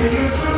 It is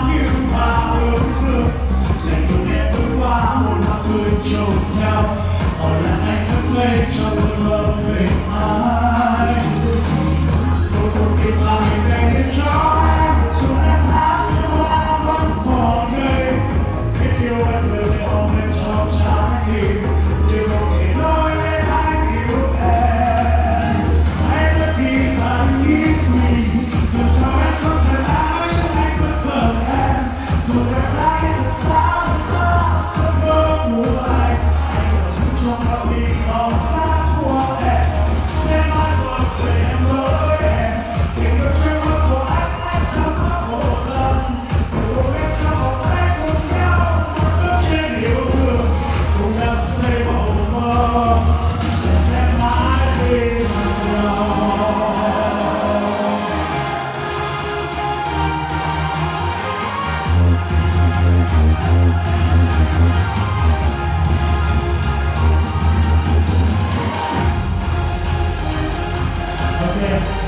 I Like Yeah.